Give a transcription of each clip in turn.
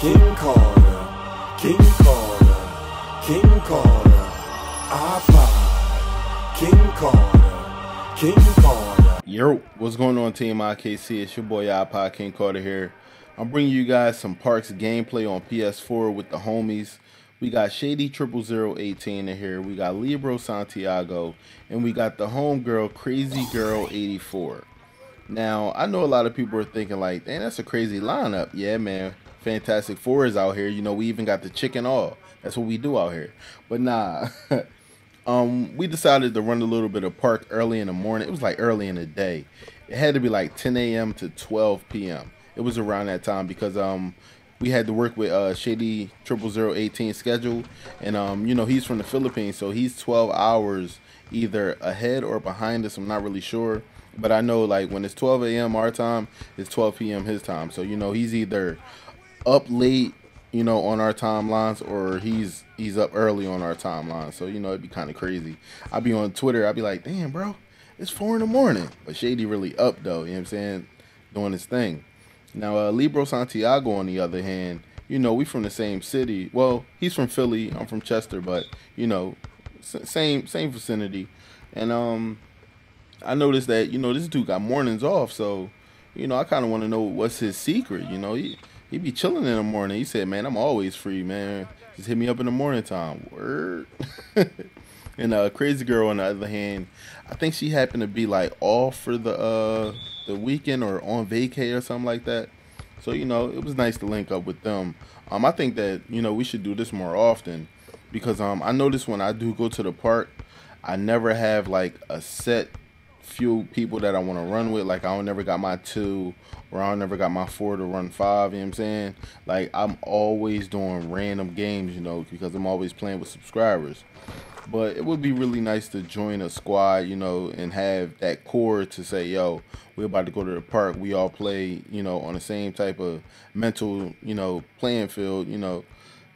King Carter, King Carter, King Carter, iPod, King Carter, King Carter. Yo, what's going on, Team IKC? It's your boy iPod King Carter here. I'm bringing you guys some Parks gameplay on PS4 with the homies. We got Shady Triple Zero Eighteen in here. We got Libro Santiago, and we got the homegirl Crazy Girl 84. Now, I know a lot of people are thinking like, "Damn, that's a crazy lineup." Yeah, man. Fantastic Four is out here. You know, we even got the chicken all. That's what we do out here. But nah. um, we decided to run a little bit of park early in the morning. It was like early in the day. It had to be like 10 a.m. to 12 p.m. It was around that time because um we had to work with uh Shady Triple Zero Eighteen schedule, and um you know he's from the Philippines, so he's 12 hours either ahead or behind us. I'm not really sure. But I know like when it's 12 a.m. our time, it's 12 p.m. his time. So you know he's either up late, you know, on our timelines, or he's he's up early on our timeline. So you know it'd be kind of crazy. I'd be on Twitter, I'd be like, damn, bro, it's four in the morning. But Shady really up though. You know what I'm saying? Doing his thing. Now uh, Libro Santiago, on the other hand, you know we from the same city. Well, he's from Philly. I'm from Chester, but you know, same same vicinity. And um, I noticed that you know this dude got mornings off, so you know I kind of want to know what's his secret. You know, he he be chilling in the morning. He said, "Man, I'm always free, man. Just hit me up in the morning time." Word. and uh, crazy girl on the other hand, I think she happened to be like off for the uh the weekend or on vacay or something like that. So you know, it was nice to link up with them. Um, I think that you know we should do this more often because um I notice when I do go to the park, I never have like a set few people that I want to run with. Like I don't never got my two or I don't never got my four to run five. You know what I'm saying? Like I'm always doing random games, you know, because I'm always playing with subscribers. But it would be really nice to join a squad, you know, and have that core to say, yo, we're about to go to the park. We all play, you know, on the same type of mental, you know, playing field, you know.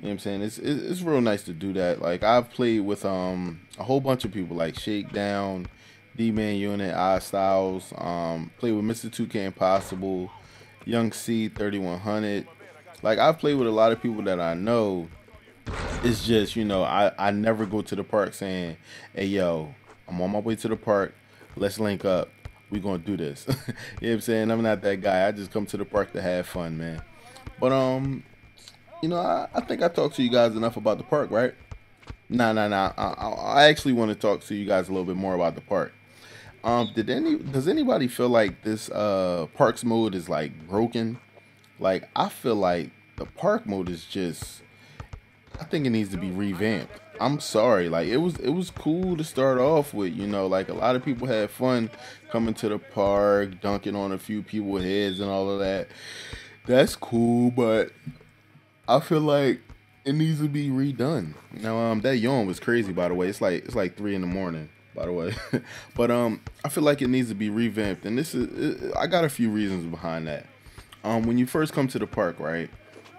You know what I'm saying? It's, it's real nice to do that. Like I've played with um a whole bunch of people like Shakedown, D Man Unit, I Styles, um, played with Mr. 2K Impossible, Young C 3100. Like I've played with a lot of people that I know it's just you know I I never go to the park saying, "Hey yo, I'm on my way to the park. Let's link up. We gonna do this." you know what I'm saying? I'm not that guy. I just come to the park to have fun, man. But um, you know, I, I think I talked to you guys enough about the park, right? Nah, nah, nah. I, I actually want to talk to you guys a little bit more about the park. Um, did any does anybody feel like this uh parks mode is like broken? Like I feel like the park mode is just I think it needs to be revamped. I'm sorry, like it was it was cool to start off with, you know, like a lot of people had fun coming to the park, dunking on a few people heads and all of that. That's cool, but I feel like it needs to be redone. Now, um, that yawn was crazy, by the way. It's like it's like three in the morning, by the way. but um, I feel like it needs to be revamped, and this is I got a few reasons behind that. Um, when you first come to the park, right?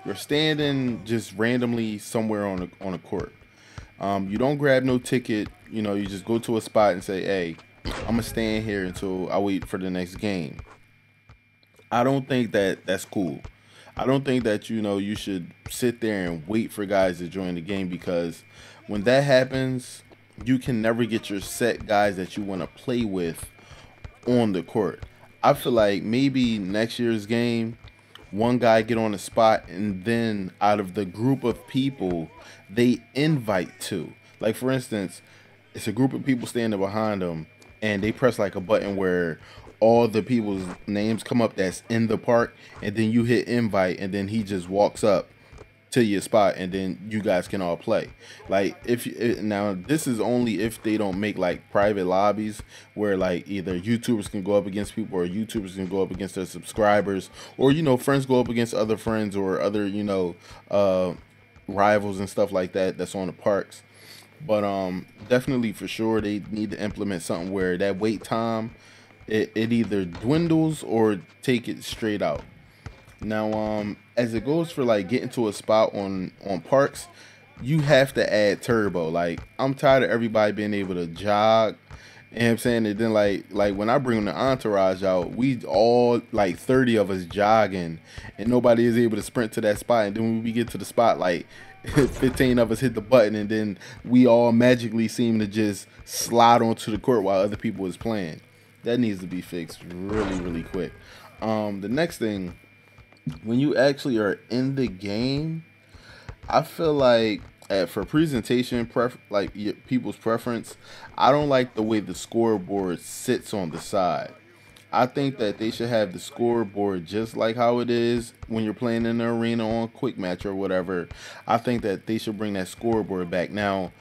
You're standing just randomly somewhere on a on a court. Um, you don't grab no ticket. You know, you just go to a spot and say, "Hey, I'm gonna stand here until I wait for the next game." I don't think that that's cool. I don't think that you know you should sit there and wait for guys to join the game because when that happens, you can never get your set guys that you want to play with on the court. I feel like maybe next year's game one guy get on the spot and then out of the group of people they invite to like for instance it's a group of people standing behind them and they press like a button where all the people's names come up that's in the park and then you hit invite and then he just walks up to your spot and then you guys can all play. Like if now this is only if they don't make like private lobbies where like either youtubers can go up against people or youtubers can go up against their subscribers or you know friends go up against other friends or other you know uh rivals and stuff like that that's on the parks. But um definitely for sure they need to implement something where that wait time it, it either dwindles or take it straight out now, um, as it goes for like getting to a spot on on parks, you have to add turbo. Like I'm tired of everybody being able to jog You know what I'm saying? And then like like when I bring the entourage out, we all like 30 of us jogging and nobody is able to sprint to that spot. And then when we get to the spot, like 15 of us hit the button and then we all magically seem to just slide onto the court while other people is playing. That needs to be fixed really, really quick. Um, the next thing, when you actually are in the game, I feel like uh, for presentation pref like people's preference i don't like the way the scoreboard sits on the side. I think that they should have the scoreboard just like how it is when you're playing in the arena on quick match or whatever. I think that they should bring that scoreboard back. Now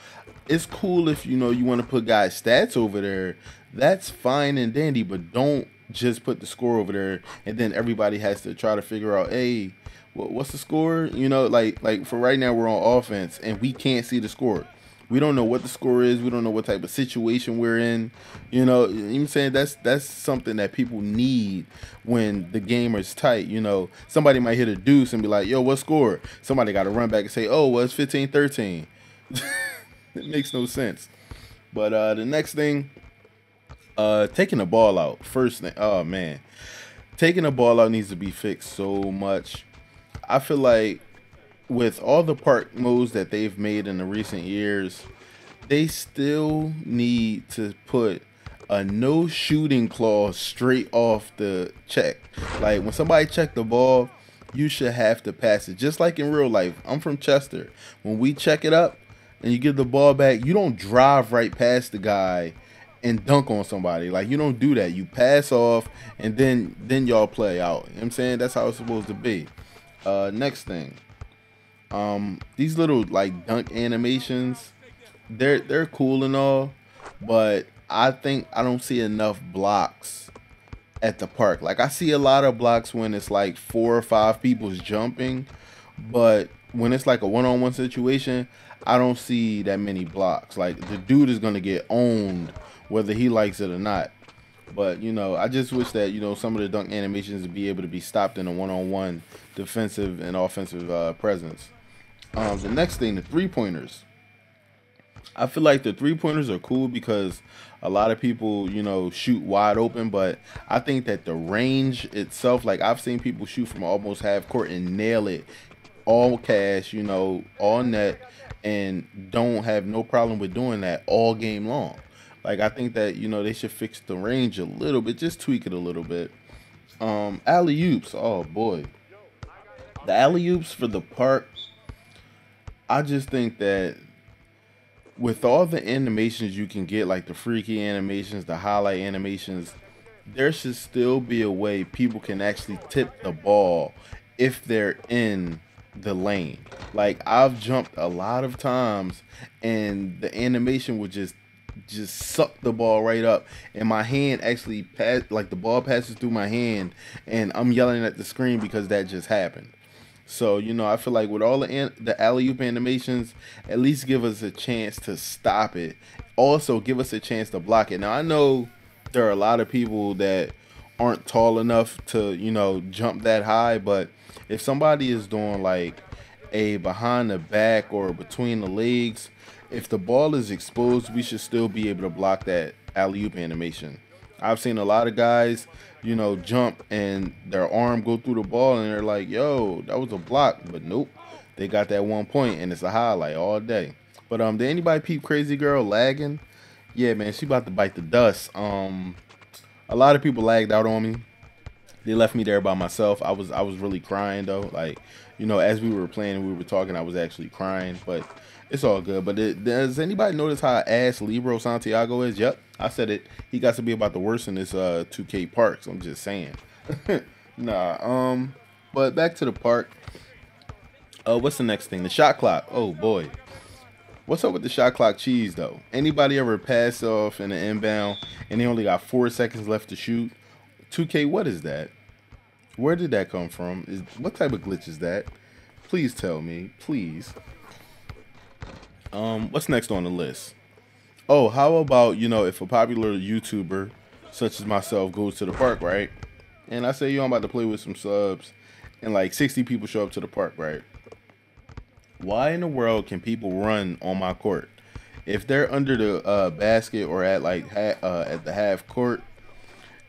it's cool if you know you want to put guys stats over there. That's fine and dandy but don't just put the score over there and then everybody has to try to figure out hey what's the score? You know, like like for right now we're on offense and we can't see the score. We don't know what the score is. We don't know what type of situation we're in. You know, I'm saying that's that's something that people need when the game is tight. You know, somebody might hit a deuce and be like, "Yo, what score?" Somebody got to run back and say, "Oh, well, it's 15-13." it makes no sense. But uh the next thing, uh taking the ball out. First thing, oh man, taking the ball out needs to be fixed so much I feel like with all the park modes that they've made in the recent years, they still need to put a no shooting clause straight off the check. Like when somebody check the ball, you should have to pass it. Just like in real life. I'm from Chester. When we check it up and you give the ball back, you don't drive right past the guy and dunk on somebody. Like you don't do that. You pass off and then then y'all play out. You know I'm saying? That's how it's supposed to be. Uh, next thing, um, these little like dunk animations, they're they're cool and all, but I think I don't see enough blocks at the park. Like I see a lot of blocks when it's like four or five people's jumping, but when it's like a one-on-one situation, I don't see that many blocks. Like the dude is gonna get owned whether he likes it or not. But you know, I just wish that you know some of the dunk animations would be able to be stopped in a one-on-one defensive and offensive uh, presence. Um, the next thing, the three pointers. I feel like the three pointers are cool because a lot of people, you know, shoot wide open, but I think that the range itself, like I've seen people shoot from almost half court and nail it all cash, you know, all net, and don't have no problem with doing that all game long. Like I think that you know they should fix the range a little bit, just tweak it a little bit. Um, alley oops, oh boy, the alley oops for the park. I just think that with all the animations you can get, like the freaky animations, the highlight animations, there should still be a way people can actually tip the ball if they're in the lane. Like I've jumped a lot of times and the animation would just just suck the ball right up and my hand actually pass like the ball passes through my hand and I'm yelling at the screen because that just happened. So you know, I feel like with all the an- the alley oop animations, at least give us a chance to stop it. Also, give us a chance to block it. Now I know there are a lot of people that aren't tall enough to you know jump that high, but if somebody is doing like a behind the back or between the legs, if the ball is exposed, we should still be able to block that alley oop animation. I've seen a lot of guys, you know, jump and their arm go through the ball and they're like, yo, that was a block. But nope. They got that one point and it's a highlight all day. But um did anybody peep crazy girl lagging? Yeah, man, she about to bite the dust. Um a lot of people lagged out on me. They left me there by myself. I was I was really crying though. Like, you know, as we were playing we were talking, I was actually crying. But it's all good. But it, does anybody notice how ass Libero Santiago is? Yep, I said it. He got to be about the worst in this uh 2K parks. I'm just saying. nah. Um. But back to the park. Uh, what's the next thing? The shot clock. Oh boy. What's up with the shot clock cheese though? Anybody ever pass off in an inbound and they only got four seconds left to shoot? 2K, what is that? Where did that come from? Is what type of glitch is that? Please tell me, please. Um, what's next on the list? Oh, how about you know if a popular YouTuber such as myself goes to the park, right? And I say, yo, I'm about to play with some subs, and like 60 people show up to the park, right? Why in the world can people run on my court? if they're under the uh, basket or at like ha- uh, at the half court,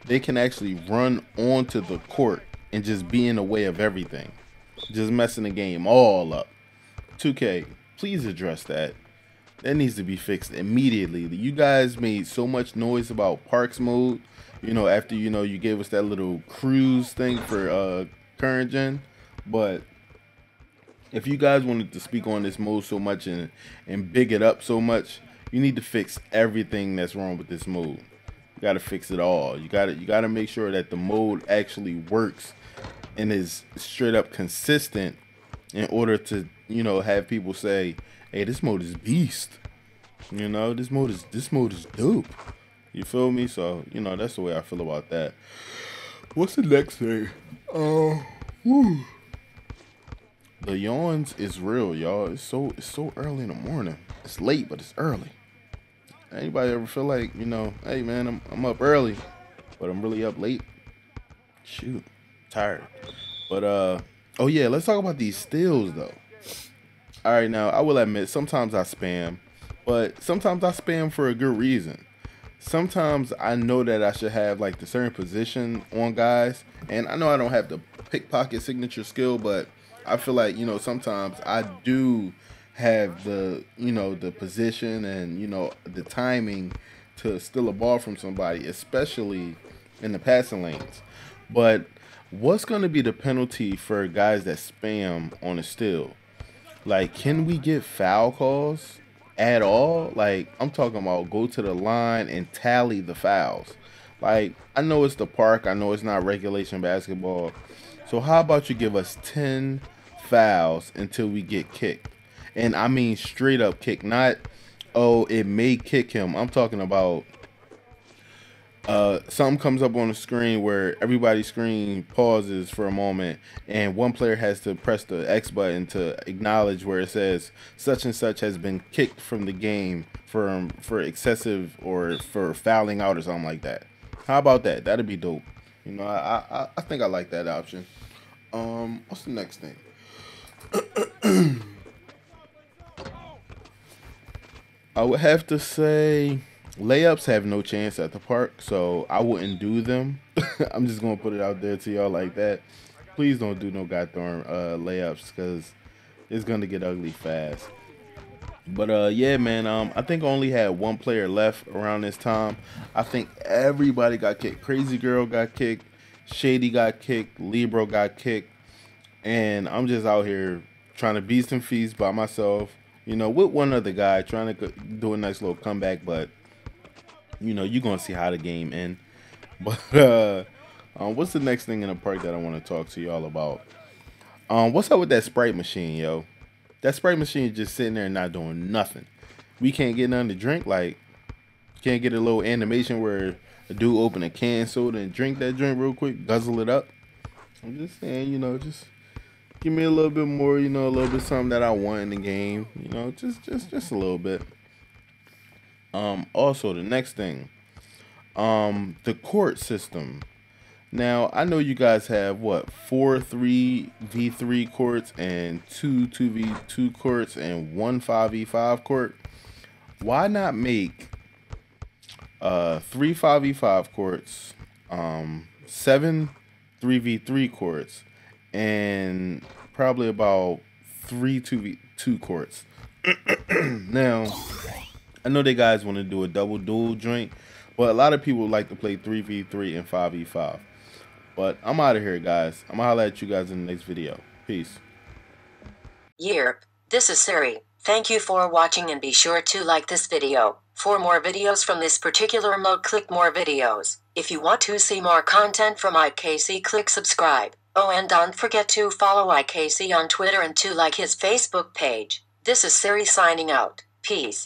they can actually run onto the court and just be in the way of everything, just messing the game all up. 2K, please address that. That needs to be fixed immediately. You guys made so much noise about Parks mode. You know, after you know you gave us that little cruise thing for uh current gen, but if you guys wanted to speak on this mode so much and and big it up so much, you need to fix everything that's wrong with this mode. You got to fix it all. You got to you got to make sure that the mode actually works and is straight up consistent in order to you know have people say, "Hey, this mode is beast." You know, this mode is this mode is dope. You feel me? So you know that's the way I feel about that. What's the next thing? Oh, uh, the yawns is real, y'all. It's so it's so early in the morning. It's late, but it's early. Anybody ever feel like you know, hey man, I'm I'm up early, but I'm really up late? Shoot, tired. But uh, oh yeah, let's talk about these steals though. All right, now I will admit sometimes I spam, but sometimes I spam for a good reason. Sometimes I know that I should have like the certain position on guys, and I know I don't have the pickpocket signature skill, but I feel like you know sometimes I do have the you know the position and you know the timing to steal a ball from somebody, especially in the passing lanes. But what's going to be the penalty for guys that spam on a steal? Like, can we get foul calls at all? Like, I'm talking about go to the line and tally the fouls. Like, I know it's the park, I know it's not regulation basketball. So, how about you give us 10 fouls until we get kicked? And I mean straight up kick, not, oh, it may kick him. I'm talking about uh, something comes up on the screen where everybody's screen pauses for a moment and one player has to press the X button to acknowledge where it says such and such has been kicked from the game for for excessive or for fouling out or something like that. How about that? That'd be dope. You know, I I, I think I like that option. Um, what's the next thing? I would have to say layups have no chance at the park, so I wouldn't do them. I'm just gonna put it out there to y'all like that. Please don't do no goddamn uh, layups because it's gonna get ugly fast. But uh, yeah, man. Um, I think I only had one player left around this time. I think everybody got kicked. Crazy Girl got kicked. Shady got kicked. Libro got kicked. And I'm just out here trying to beat some fees by myself. You know, with one other guy trying to do a nice little comeback, but you know, you're gonna see how the game end. But uh, um, what's the next thing in the park that I want to talk to y'all about? Um, what's up with that Sprite machine, yo? That Sprite machine is just sitting there not doing nothing. We can't get nothing to drink. Like, can't get a little animation where a dude open a can soda and drink that drink real quick, guzzle it up. I'm just saying, you know, just give me a little bit more, you know, a little bit something that I want in the game, you know, just just just a little bit. Um, also, the next thing, um, the court system. Now, I know you guys have what four three v three courts and two two v two courts and one five v five court. Why not make uh three five v five courts, um, seven three v three courts, and probably about three two two courts. now I know they guys want to do a double dual joint, but a lot of people like to play 3v3 and 5v5. But I'm out of here, guys. I'm gonna holler at you guys in the next video. Peace. Yerp, this is Siri. Thank you for watching and be sure to like this video. For more videos from this particular mode, click more videos. If you want to see more content from IKC, click subscribe. Oh, and don't forget to follow IKC on Twitter and to like his Facebook page. This is Siri signing out. Peace.